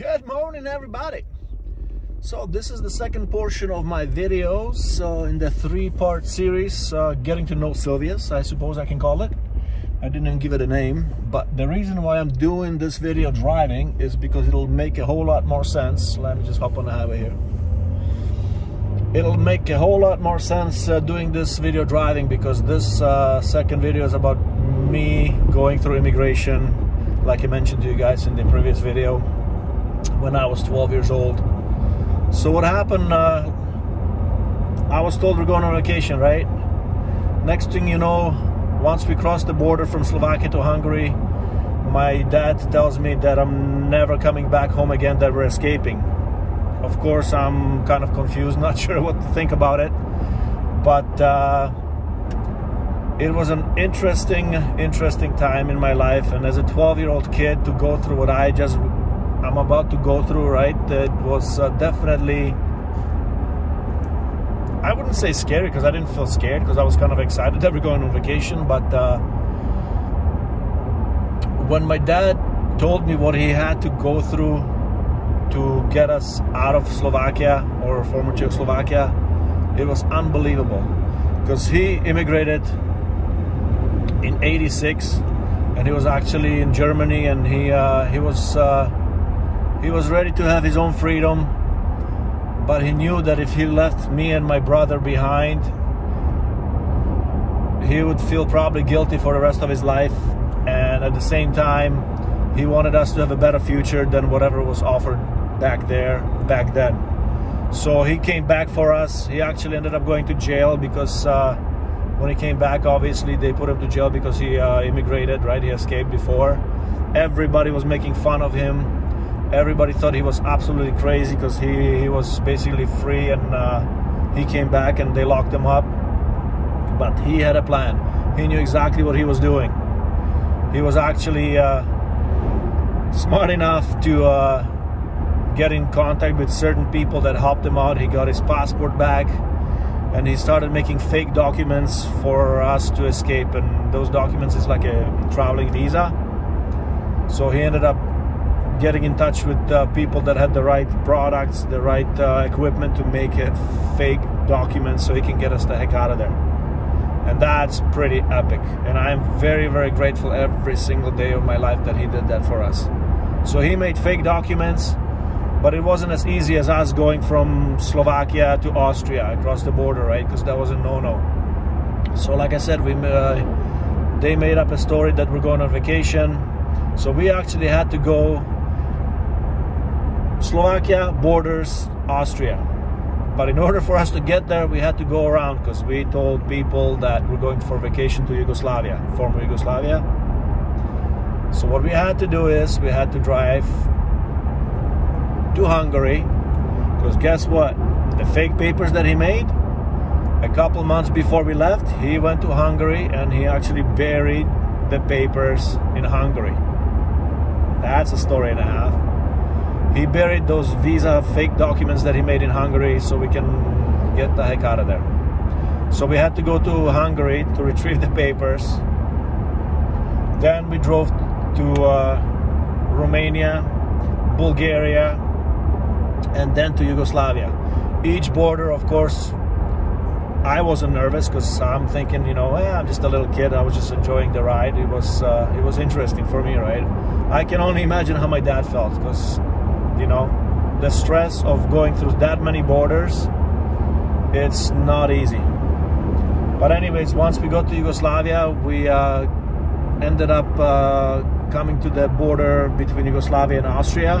Good morning, everybody. So this is the second portion of my videos uh, in the three-part series, uh, Getting to Know Silvius, I suppose I can call it. I didn't even give it a name, but the reason why I'm doing this video driving is because it'll make a whole lot more sense. Let me just hop on the highway here. It'll make a whole lot more sense uh, doing this video driving because this uh, second video is about me going through immigration, like I mentioned to you guys in the previous video, when I was 12 years old. So what happened, uh, I was told we're going on vacation, right? Next thing you know, once we crossed the border from Slovakia to Hungary, my dad tells me that I'm never coming back home again, that we're escaping. Of course, I'm kind of confused, not sure what to think about it. But uh, it was an interesting, interesting time in my life. And as a 12 year old kid, to go through what I just, I'm about to go through, right? It was uh, definitely I wouldn't say scary because I didn't feel scared because I was kind of excited that we're going on vacation. But uh, when my dad told me what he had to go through to get us out of Slovakia or former Czechoslovakia, it was unbelievable because he immigrated in 86 and he was actually in Germany and he uh, he was uh, he was ready to have his own freedom but he knew that if he left me and my brother behind, he would feel probably guilty for the rest of his life. And at the same time, he wanted us to have a better future than whatever was offered back there, back then. So he came back for us. He actually ended up going to jail because uh, when he came back, obviously they put him to jail because he uh, immigrated, right? He escaped before. Everybody was making fun of him everybody thought he was absolutely crazy because he, he was basically free and uh, he came back and they locked him up. But he had a plan. He knew exactly what he was doing. He was actually uh, smart enough to uh, get in contact with certain people that helped him out. He got his passport back and he started making fake documents for us to escape. And those documents is like a traveling visa. So he ended up getting in touch with uh, people that had the right products, the right uh, equipment to make a fake document so he can get us the heck out of there. And that's pretty epic. And I'm very, very grateful every single day of my life that he did that for us. So he made fake documents, but it wasn't as easy as us going from Slovakia to Austria across the border, right? Because that was a no-no. So like I said, we uh, they made up a story that we're going on vacation. So we actually had to go Slovakia borders Austria. But in order for us to get there, we had to go around because we told people that we're going for vacation to Yugoslavia, former Yugoslavia. So what we had to do is we had to drive to Hungary because guess what? The fake papers that he made a couple months before we left, he went to Hungary and he actually buried the papers in Hungary. That's a story and a half he buried those visa fake documents that he made in Hungary so we can get the heck out of there. So we had to go to Hungary to retrieve the papers. Then we drove to uh, Romania, Bulgaria, and then to Yugoslavia. Each border, of course, I wasn't nervous because I'm thinking, you know, I'm just a little kid. I was just enjoying the ride. It was uh, it was interesting for me, right? I can only imagine how my dad felt because you know the stress of going through that many borders it's not easy. But anyways once we got to Yugoslavia we uh, ended up uh, coming to the border between Yugoslavia and Austria.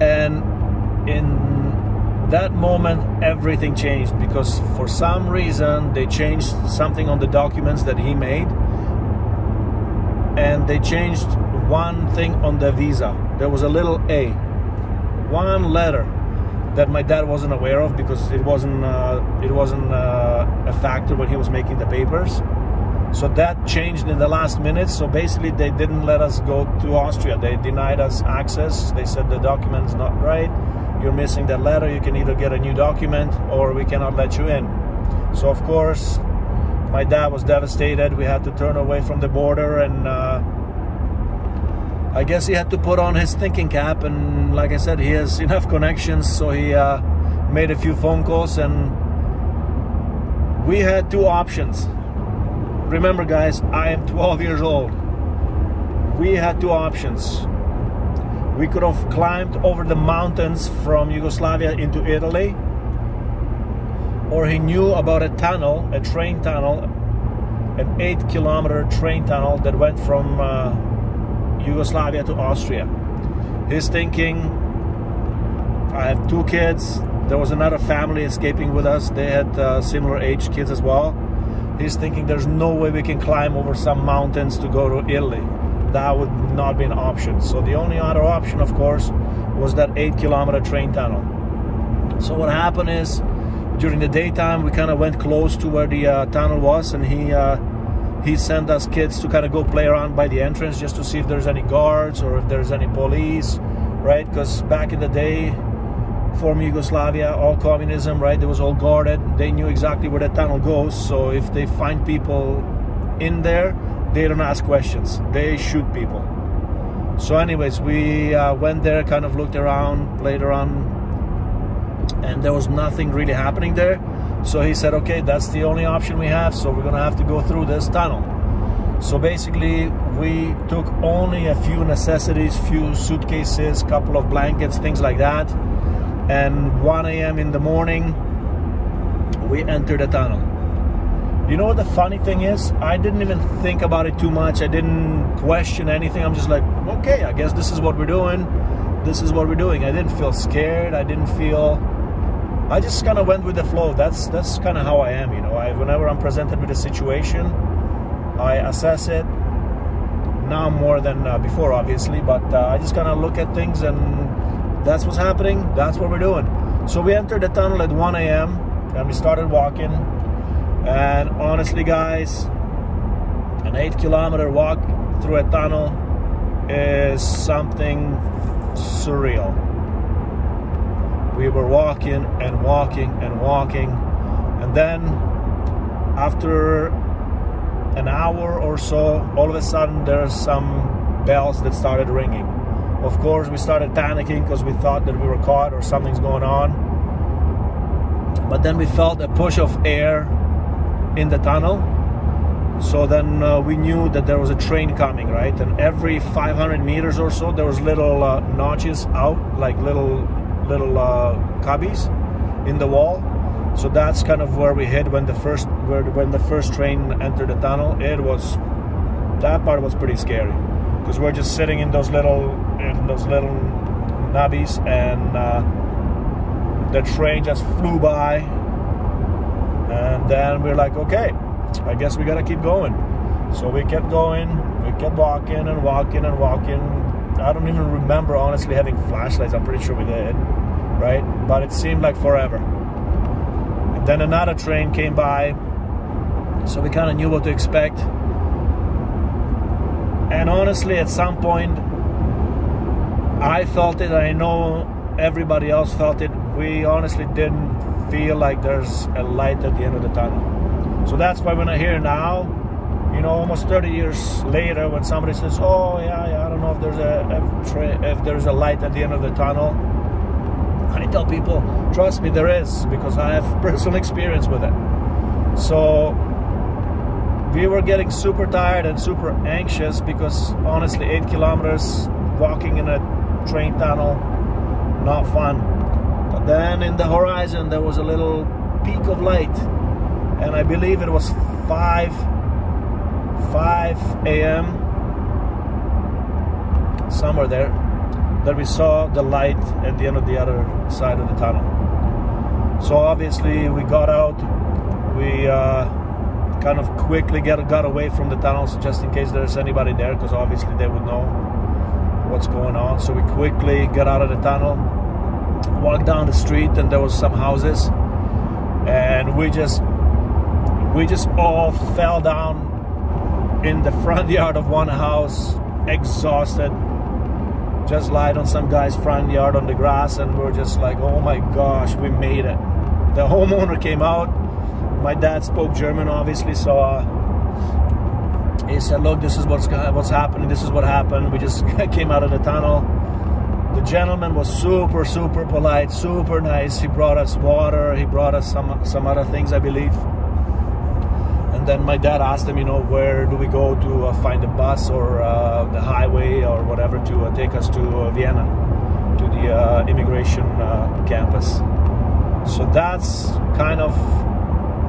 And in that moment everything changed because for some reason they changed something on the documents that he made. And they changed one thing on the visa. There was a little A, one letter that my dad wasn't aware of because it wasn't uh, it wasn't uh, a factor when he was making the papers. So that changed in the last minute. So basically, they didn't let us go to Austria. They denied us access. They said the document's not right. You're missing that letter. You can either get a new document or we cannot let you in. So of course, my dad was devastated. We had to turn away from the border and. Uh, I guess he had to put on his thinking cap, and like I said, he has enough connections, so he uh, made a few phone calls, and we had two options. Remember, guys, I am 12 years old. We had two options. We could have climbed over the mountains from Yugoslavia into Italy, or he knew about a tunnel, a train tunnel, an eight kilometer train tunnel that went from uh, Yugoslavia to Austria. He's thinking, I have two kids. There was another family escaping with us. They had uh, similar age kids as well. He's thinking there's no way we can climb over some mountains to go to Italy. That would not be an option. So the only other option, of course, was that eight kilometer train tunnel. So what happened is, during the daytime, we kind of went close to where the uh, tunnel was, and he uh, he sent us kids to kind of go play around by the entrance just to see if there's any guards or if there's any police, right? Because back in the day, former Yugoslavia, all communism, right? It was all guarded. They knew exactly where the tunnel goes. So if they find people in there, they don't ask questions. They shoot people. So, anyways, we uh, went there, kind of looked around, played around, and there was nothing really happening there. So he said, okay, that's the only option we have, so we're gonna have to go through this tunnel. So basically, we took only a few necessities, few suitcases, couple of blankets, things like that. And 1 a.m. in the morning, we entered the tunnel. You know what the funny thing is? I didn't even think about it too much. I didn't question anything. I'm just like, okay, I guess this is what we're doing. This is what we're doing. I didn't feel scared. I didn't feel I just kind of went with the flow. That's that's kind of how I am, you know. I, whenever I'm presented with a situation, I assess it. Now more than uh, before, obviously, but uh, I just kind of look at things, and that's what's happening. That's what we're doing. So we entered the tunnel at 1 a.m. and we started walking. And honestly, guys, an eight-kilometer walk through a tunnel is something surreal we were walking and walking and walking. And then after an hour or so all of a sudden there's some bells that started ringing. Of course we started panicking because we thought that we were caught or something's going on. But then we felt a push of air in the tunnel. So then uh, we knew that there was a train coming right? And every 500 meters or so there was little uh, notches out like little little uh, cubbies in the wall. So that's kind of where we hit when the first when the first train entered the tunnel. It was that part was pretty scary because we're just sitting in those little in those little nubbies and uh, the train just flew by and then we're like okay i guess we gotta keep going so we kept going we kept walking and walking and walking I don't even remember honestly having flashlights. I'm pretty sure we did, right? But it seemed like forever. And then another train came by, so we kind of knew what to expect. And honestly, at some point, I felt it. I know everybody else felt it. We honestly didn't feel like there's a light at the end of the tunnel. So that's why when I hear now, you know, almost 30 years later, when somebody says, "Oh, yeah, yeah, know if there's a if there's a light at the end of the tunnel," I tell people, "Trust me, there is, because I have personal experience with it." So we were getting super tired and super anxious because honestly, eight kilometers walking in a train tunnel, not fun. But then in the horizon, there was a little peak of light, and I believe it was five 5 a.m. somewhere there that we saw the light at the end of the other side of the tunnel. So obviously we got out, we uh, kind of quickly get, got away from the tunnels just in case there's anybody there because obviously they would know what's going on. So we quickly got out of the tunnel, walked down the street and there was some houses and we just we just all fell down in the front yard of one house, exhausted. Just lied on some guy's front yard on the grass, and we're just like, oh my gosh, we made it. The homeowner came out. My dad spoke German, obviously, so uh, he said, "Look, this is what's what's happening. This is what happened. We just came out of the tunnel." The gentleman was super, super polite, super nice. He brought us water. He brought us some some other things, I believe. And then my dad asked him, you know, where do we go to uh, find a bus or uh, the highway or whatever to uh, take us to uh, Vienna, to the uh, immigration uh, campus. So that's kind of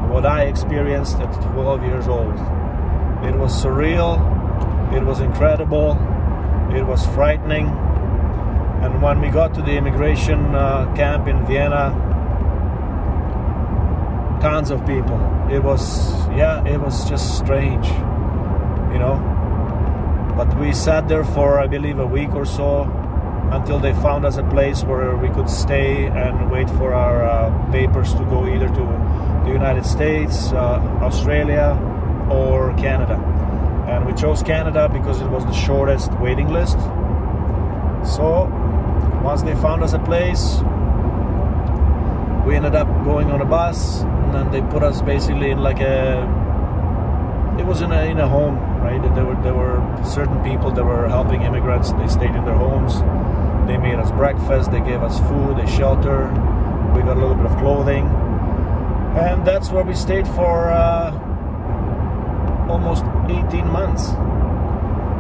what I experienced at 12 years old. It was surreal, it was incredible, it was frightening. And when we got to the immigration camp in Vienna, tons of people. It was, yeah, it was just strange, you know. But we sat there for, I believe, a week or so until they found us a place where we could stay and wait for our uh, papers to go either to the United States, uh, Australia, or Canada. And we chose Canada because it was the shortest waiting list. So once they found us a place, we ended up going on a bus and then they put us basically in like a it was in a in a home right? There were there were certain people that were helping immigrants. They stayed in their homes. They made us breakfast. They gave us food. A shelter. We got a little bit of clothing. And that's where we stayed for uh, almost 18 months.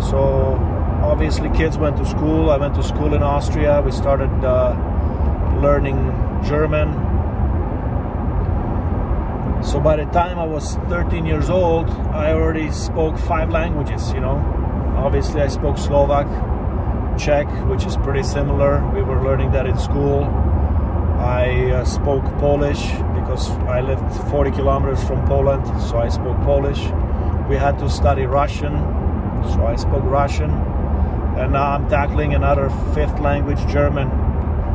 So obviously kids went to school. I went to school in austria. We started uh, learning german so by the time I was 13 years old, I already spoke five languages, you know. Obviously, I spoke Slovak, Czech, which is pretty similar. We were learning that in school. I uh, spoke Polish because I lived 40 kilometers from Poland, so I spoke Polish. We had to study Russian, so I spoke Russian. And now I'm tackling another fifth language, German.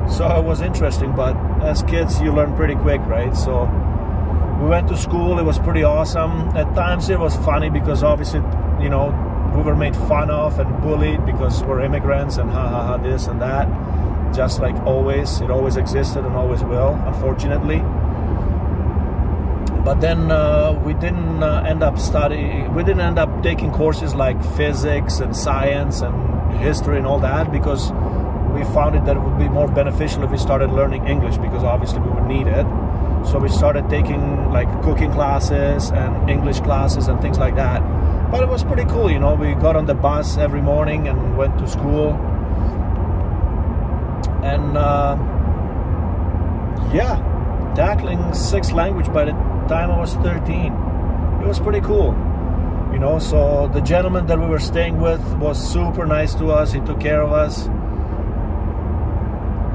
So it was interesting, but as kids, you learn pretty quick, right? So we went to school it was pretty awesome. At times it was funny because obviously you know we were made fun of and bullied because we're immigrants and ha ha ha this and that. Just like always it always existed and always will unfortunately. But then uh, we didn't uh, end up studying we didn't end up taking courses like physics and science and history and all that because we found it that it would be more beneficial if we started learning english because obviously we would need it so we started taking like cooking classes and English classes and things like that. But it was pretty cool, you know. We got on the bus every morning and went to school. And uh, yeah, tackling six language by the time I was 13. It was pretty cool. You know, so the gentleman that we were staying with was super nice to us. He took care of us.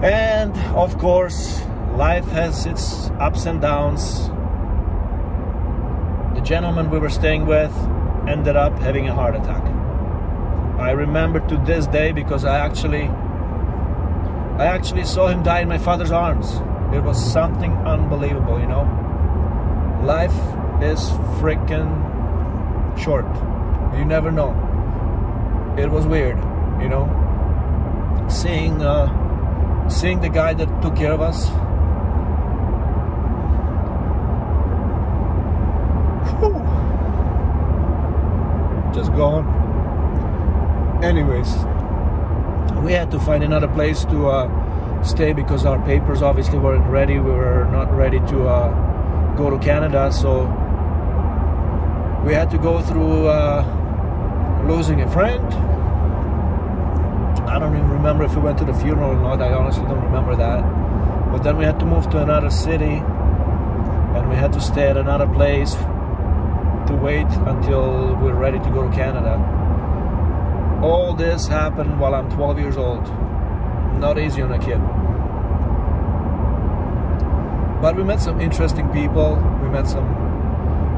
And of course, life has its ups and downs. The gentleman we were staying with ended up having a heart attack. I remember to this day because I actually I actually saw him die in my father's arms. It was something unbelievable, you know. Life is freaking short. You never know. It was weird, you know. Seeing uh, seeing the guy that took care of us just gone. Anyways, we had to find another place to uh, stay because our papers obviously weren't ready. We were not ready to uh, go to Canada, so we had to go through uh, losing a friend. I don't even remember if we went to the funeral or not. I honestly don't remember that. But then we had to move to another city and we had to stay at another place to wait until we're ready to go to Canada. All this happened while I'm 12 years old. Not easy on a kid. But we met some interesting people. We met some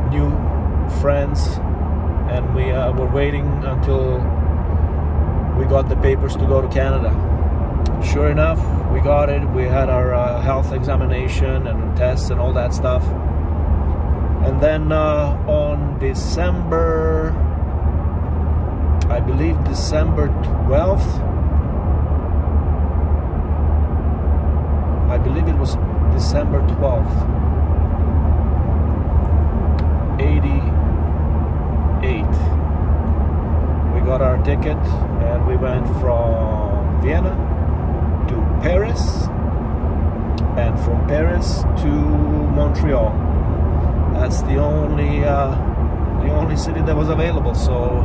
new friends, and we uh, were waiting until we got the papers to go to Canada. Sure enough, we got it. We had our uh, health examination and tests and all that stuff and then uh, on December I believe December 12th I believe it was December 12th 88 We got our ticket and we went from Vienna to Paris and from Paris to Montreal. That's the only uh, the only city that was available. So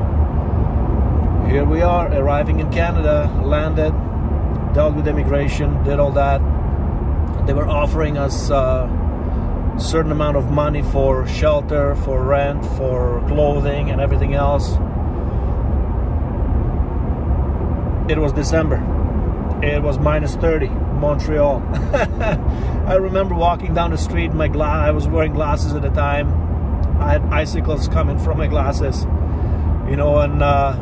here we are, arriving in Canada, landed, dealt with immigration, did all that. They were offering us uh, a certain amount of money for shelter, for rent, for clothing, and everything else. It was December. It was minus 30, Montreal. I remember walking down the street. My gla- I was wearing glasses at the time. I had icicles coming from my glasses, you know, and uh,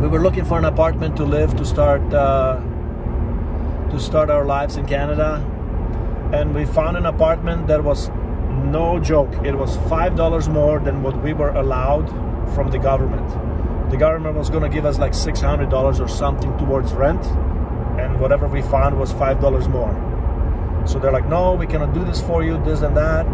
we were looking for an apartment to live to start uh, to start our lives in Canada, and we found an apartment that was no joke. It was five dollars more than what we were allowed from the government. The government was going to give us like six hundred dollars or something towards rent, whatever we found was five dollars more. So they're like, no, we cannot do this for you, this and that.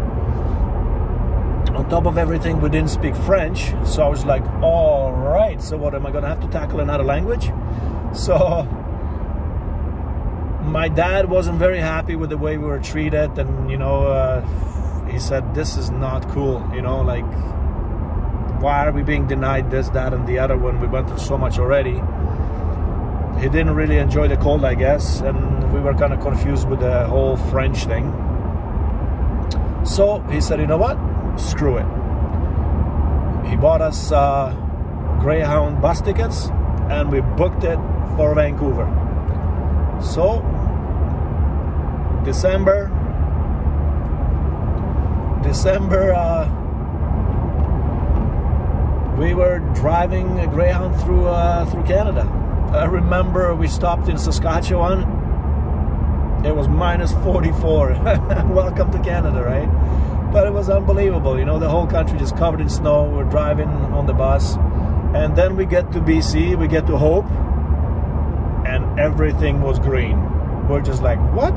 On top of everything, we didn't speak French, so I was like, all right, so what am I gonna have to tackle another language? So my dad wasn't very happy with the way we were treated, and you know, uh, he said, this is not cool, you know, like, why are we being denied this, that, and the other when we went through so much already? He didn't really enjoy the cold, I guess, and we were kind of confused with the whole French thing. So he said, you know what? Screw it. He bought us uh, Greyhound bus tickets and we booked it for Vancouver. So, December, December, uh, we were driving a Greyhound through uh, through Canada. I remember we stopped in Saskatchewan. It was minus 44. Welcome to Canada, right? But it was unbelievable. You know, the whole country just covered in snow. We're driving on the bus. And then we get to BC, we get to Hope, and everything was green. We're just like, what?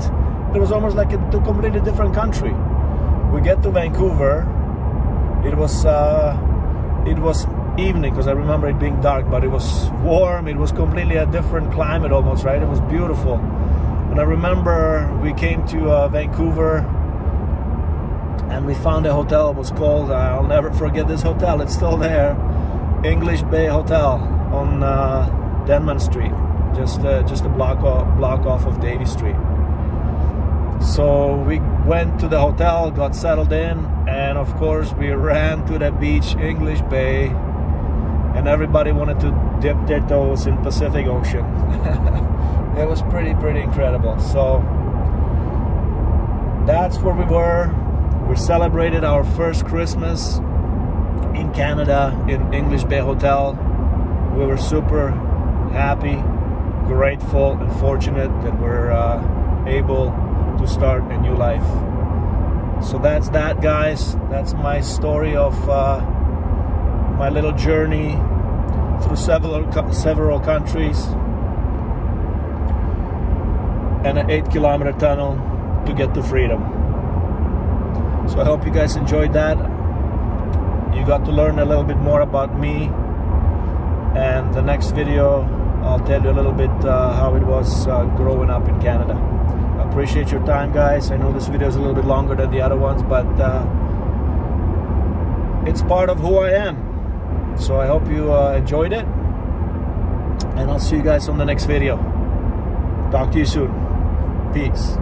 It was almost like a completely different country. We get to Vancouver. It was uh, it was evening because I remember it being dark, but it was warm. It was completely a different climate almost, right? It was beautiful. And I remember we came to uh, Vancouver and we found a hotel. It was called, uh, I'll never forget this hotel, it's still there English Bay Hotel on uh, Denman Street, just, uh, just a block off, block off of Davie Street. So we went to the hotel, got settled in, and of course we ran to the beach, English Bay, and everybody wanted to dip their toes in Pacific Ocean. it was pretty, pretty incredible. So that's where we were. We celebrated our first Christmas in Canada in English Bay Hotel. We were super happy, grateful, and fortunate that we're uh, able to start a new life. So that's that, guys. That's my story of uh, my little journey through several several countries and an eight kilometer tunnel to get to freedom. So I hope you guys enjoyed that. You got to learn a little bit more about me. And the next video, I'll tell you a little bit uh, how it was uh, growing up in Canada. Appreciate your time, guys. I know this video is a little bit longer than the other ones, but uh, it's part of who I am. So I hope you uh, enjoyed it. And I'll see you guys on the next video. Talk to you soon. Peace.